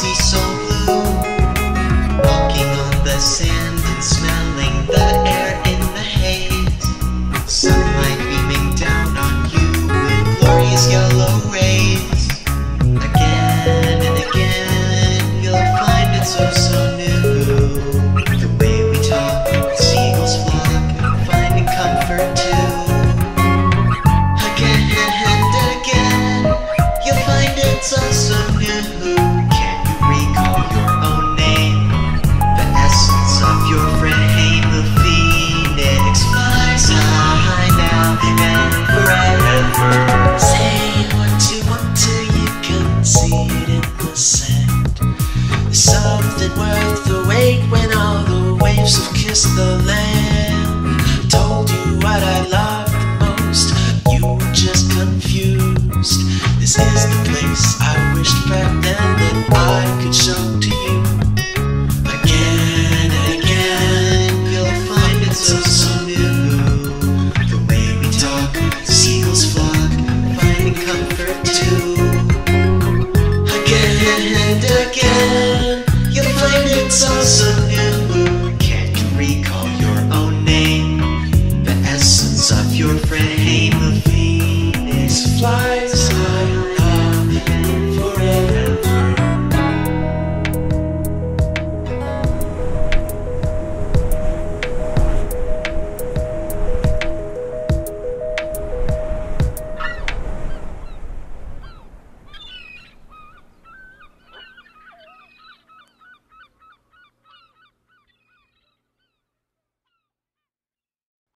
see so. The land? Told you what I loved most, you were just confused. This is the place I wished back then that I could show to you. Again and again, you'll find it so so new. The way we talk, seagulls flock, finding comfort too. Again and again, you'll find it so.